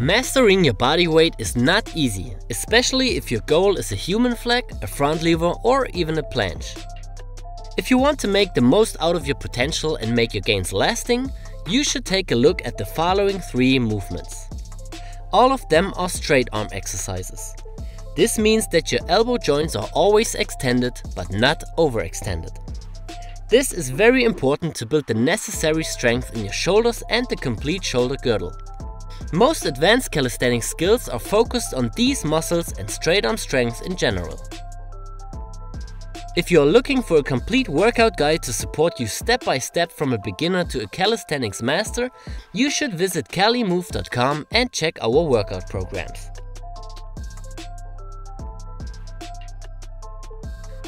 Mastering your body weight is not easy, especially if your goal is a human flag, a front lever or even a planche. If you want to make the most out of your potential and make your gains lasting, you should take a look at the following three movements. All of them are straight arm exercises. This means that your elbow joints are always extended but not overextended. This is very important to build the necessary strength in your shoulders and the complete shoulder girdle. Most advanced calisthenics skills are focused on these muscles and straight arm strength in general. If you are looking for a complete workout guide to support you step by step from a beginner to a calisthenics master, you should visit calimove.com and check our workout programs.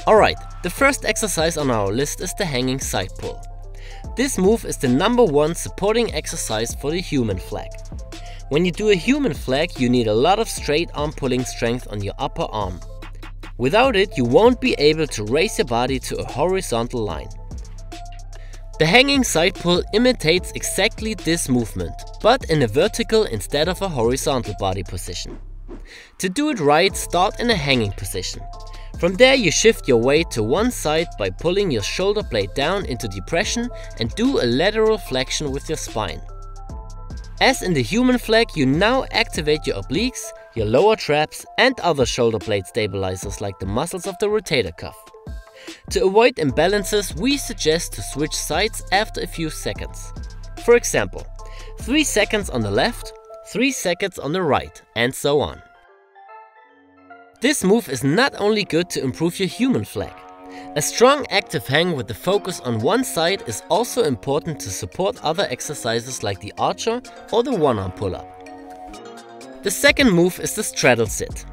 Alright, the first exercise on our list is the hanging side pull. This move is the number one supporting exercise for the human flag. When you do a human flag, you need a lot of straight arm pulling strength on your upper arm. Without it, you won't be able to raise your body to a horizontal line. The hanging side pull imitates exactly this movement, but in a vertical instead of a horizontal body position. To do it right, start in a hanging position. From there you shift your weight to one side by pulling your shoulder blade down into depression and do a lateral flexion with your spine. As in the human flag, you now activate your obliques, your lower traps and other shoulder blade stabilizers like the muscles of the rotator cuff. To avoid imbalances, we suggest to switch sides after a few seconds. For example, 3 seconds on the left, 3 seconds on the right, and so on. This move is not only good to improve your human flag, a strong active hang with the focus on one side is also important to support other exercises like the archer or the one-arm pull-up. The second move is the straddle sit.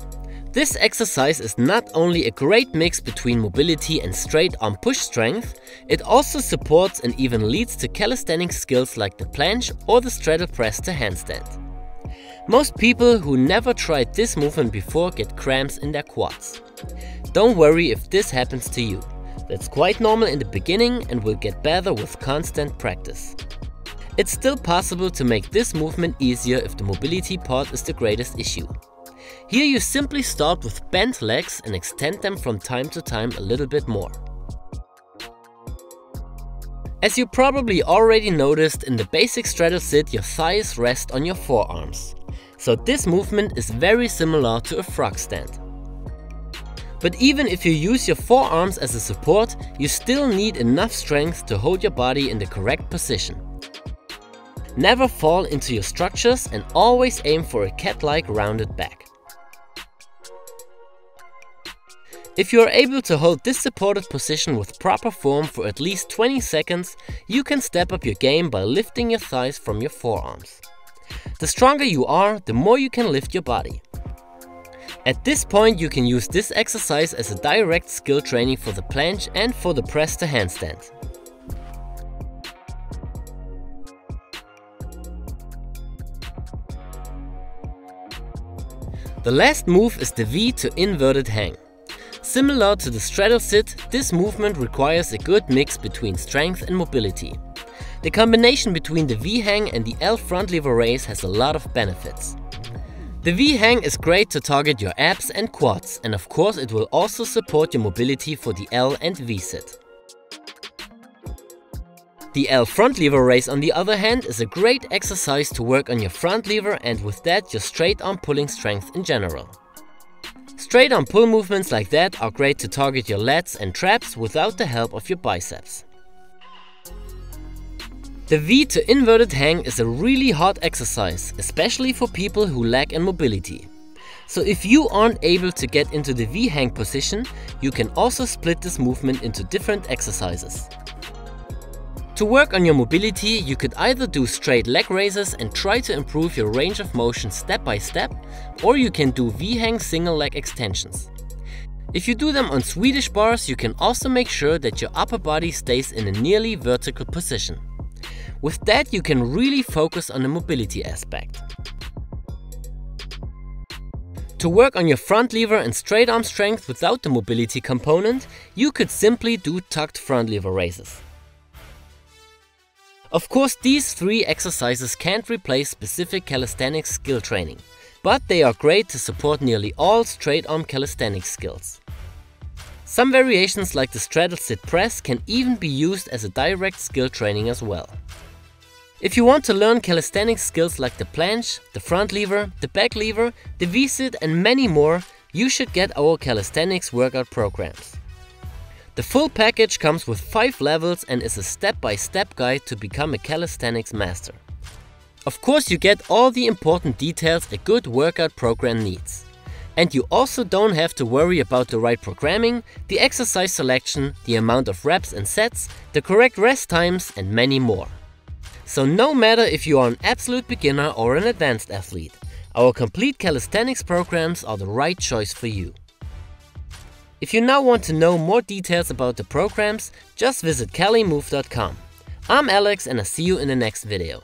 This exercise is not only a great mix between mobility and straight arm push strength, it also supports and even leads to calisthenics skills like the planche or the straddle press to handstand. Most people who never tried this movement before get cramps in their quads. Don't worry if this happens to you. That's quite normal in the beginning and will get better with constant practice. It's still possible to make this movement easier if the mobility part is the greatest issue. Here you simply start with bent legs and extend them from time to time a little bit more. As you probably already noticed, in the basic straddle sit your thighs rest on your forearms. So this movement is very similar to a frog stand. But even if you use your forearms as a support, you still need enough strength to hold your body in the correct position. Never fall into your structures and always aim for a cat-like rounded back. If you are able to hold this supported position with proper form for at least 20 seconds, you can step up your game by lifting your thighs from your forearms. The stronger you are, the more you can lift your body. At this point you can use this exercise as a direct skill training for the planche and for the press to handstand. The last move is the V to inverted hang. Similar to the straddle sit, this movement requires a good mix between strength and mobility. The combination between the V-hang and the L front lever raise has a lot of benefits. The V-hang is great to target your abs and quads and of course it will also support your mobility for the L and V-sit. The L front lever raise on the other hand is a great exercise to work on your front lever and with that your straight arm pulling strength in general. Straight arm pull movements like that are great to target your lats and traps without the help of your biceps. The V to inverted hang is a really hard exercise, especially for people who lack in mobility. So if you aren't able to get into the V hang position, you can also split this movement into different exercises. To work on your mobility, you could either do straight leg raises and try to improve your range of motion step by step, or you can do V-hang single leg extensions. If you do them on Swedish bars, you can also make sure that your upper body stays in a nearly vertical position. With that you can really focus on the mobility aspect. To work on your front lever and straight arm strength without the mobility component, you could simply do tucked front lever raises. Of course, these three exercises can't replace specific calisthenics skill training, but they are great to support nearly all straight arm calisthenics skills. Some variations like the straddle sit press can even be used as a direct skill training as well. If you want to learn calisthenics skills like the planche, the front lever, the back lever, the V-sit and many more, you should get our calisthenics workout programs. The full package comes with 5 levels and is a step-by-step -step guide to become a calisthenics master. Of course you get all the important details a good workout program needs. And you also don't have to worry about the right programming, the exercise selection, the amount of reps and sets, the correct rest times and many more. So no matter if you are an absolute beginner or an advanced athlete, our complete calisthenics programs are the right choice for you. If you now want to know more details about the programs, just visit calimove.com. I'm Alex and I see you in the next video.